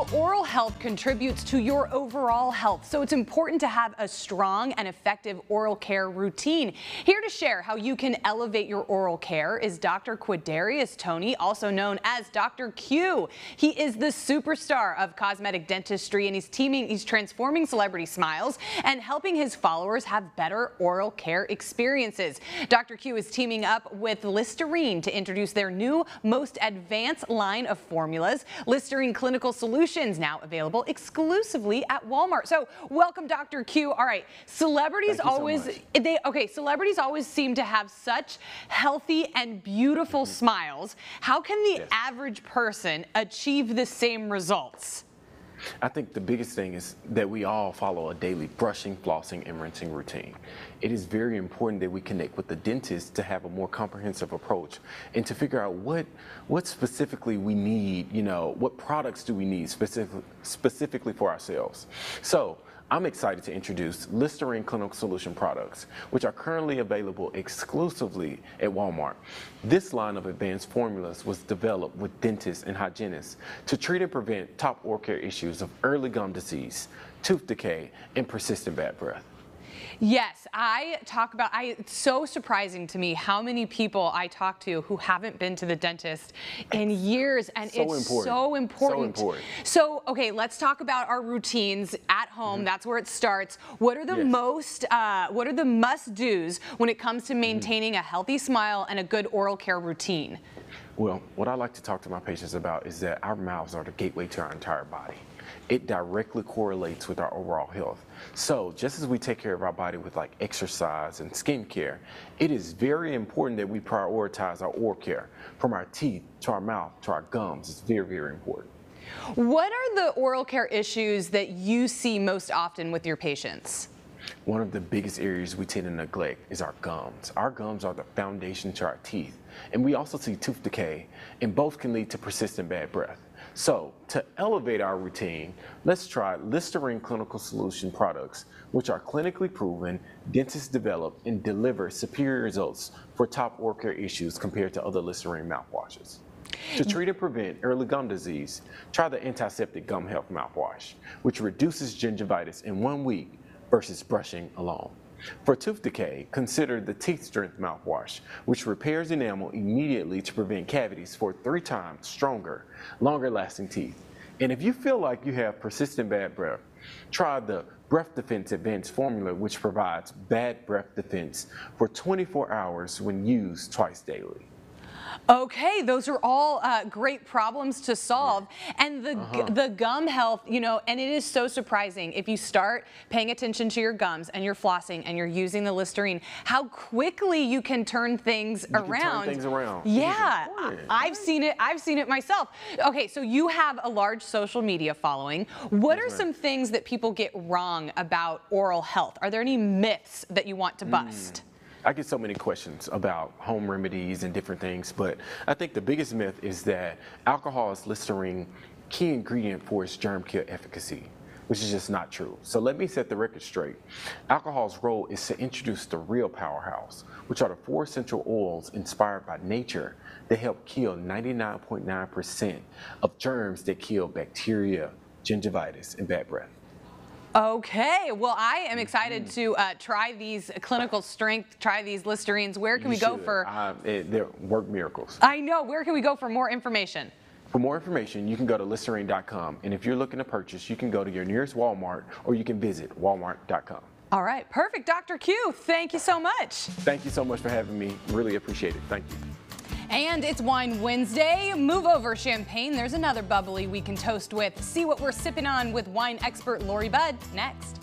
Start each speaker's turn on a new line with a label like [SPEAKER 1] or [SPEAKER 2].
[SPEAKER 1] Well, oral health contributes to your overall health, so it's important to have a strong and effective oral care routine. Here to share how you can elevate your oral care is Dr. Quadarius Tony, also known as Dr. Q. He is the superstar of cosmetic dentistry, and he's teaming, he's transforming celebrity smiles and helping his followers have better oral care experiences. Dr. Q is teaming up with Listerine to introduce their new, most advanced line of formulas. Listerine Clinical Solutions solutions now available exclusively at Walmart. So welcome, Dr. Q. All right, celebrities always,
[SPEAKER 2] so
[SPEAKER 1] they okay, celebrities always seem to have such healthy and beautiful mm -hmm. smiles. How can the yes. average person achieve the same results?
[SPEAKER 2] I think the biggest thing is that we all follow a daily brushing, flossing, and rinsing routine. It is very important that we connect with the dentist to have a more comprehensive approach and to figure out what what specifically we need, you know, what products do we need specific, specifically for ourselves. So I'm excited to introduce Listerine Clinical Solution products, which are currently available exclusively at Walmart. This line of advanced formulas was developed with dentists and hygienists to treat and prevent top oral care issues of early gum disease, tooth decay, and persistent bad breath.
[SPEAKER 1] Yes, I talk about, I, it's so surprising to me how many people I talk to who haven't been to the dentist in years and
[SPEAKER 2] so
[SPEAKER 1] it's
[SPEAKER 2] important.
[SPEAKER 1] so important.
[SPEAKER 2] So important.
[SPEAKER 1] So, okay, let's talk about our routines at home. Mm -hmm. That's where it starts. What are the yes. most, uh, what are the must-dos when it comes to mm-hmm. maintaining mm -hmm. a healthy smile and a good oral care routine?
[SPEAKER 2] Well, what I like to talk to my patients about is that our mouths are the gateway to our entire body it directly correlates with our overall health. So just as we take care of our body with like exercise and skincare, it is very important that we prioritize our oral care from our teeth to our mouth to our gums. It's very, very important.
[SPEAKER 1] What are the oral care issues that you see most often with your patients?
[SPEAKER 2] One of the biggest areas we tend to neglect is our gums. Our gums are the foundation to our teeth. And we also see tooth decay, and both can lead to persistent bad breath. So to elevate our routine, let's try Listerine Clinical Solution products, which are clinically proven, dentist developed, and deliver superior results for top oral care issues compared to other Listerine mouthwashes. To treat and prevent early gum disease, try the Antiseptic Gum Health mouthwash, which reduces gingivitis in one week versus brushing alone. For tooth decay, consider the Teeth Strength mouthwash, which repairs enamel immediately to prevent cavities for three times stronger, longer lasting teeth. And if you feel like you have persistent bad breath, try the Breath Defense Advanced formula, which provides bad breath defense for 24 hours when used twice daily.
[SPEAKER 1] Okay, those are all uh, great problems to solve. And the, uh -huh. the gum health, you know, and it is so surprising if you start paying attention to your gums and you're flossing and you're using the Listerine, how quickly you can turn things
[SPEAKER 2] you
[SPEAKER 1] around.
[SPEAKER 2] turn things around.
[SPEAKER 1] Yeah, I've seen it. I've seen it myself. Okay, so you have a large social media following. What are some things that people get wrong about oral health? Are there any myths that you want to bust? Mm.
[SPEAKER 2] I get so many questions about home remedies and different things, but I think the biggest myth is that alcohol is Listerine key ingredient for its germ kill efficacy, which is just not true. So let me set the record straight. Alcohol's role is to introduce the real powerhouse, which are the four essential oils inspired by nature that help kill 99.9% of germs that kill bacteria, gingivitis, and bad breath.
[SPEAKER 1] Okay, well, I am excited mm-hmm. to uh, try these clinical strength, try these Listerines. Where can
[SPEAKER 2] you
[SPEAKER 1] we
[SPEAKER 2] should.
[SPEAKER 1] go for?
[SPEAKER 2] Uh, it, they're work miracles.
[SPEAKER 1] I know. Where can we go for more information?
[SPEAKER 2] For more information, you can go to Listerine.com. And if you're looking to purchase, you can go to your nearest Walmart or you can visit Walmart.com.
[SPEAKER 1] All right, perfect. Dr. Q, thank you so much.
[SPEAKER 2] Thank you so much for having me. Really appreciate it. Thank you.
[SPEAKER 1] And it's Wine Wednesday. Move over champagne. There's another bubbly we can toast with. See what we're sipping on with wine expert Lori Budd next.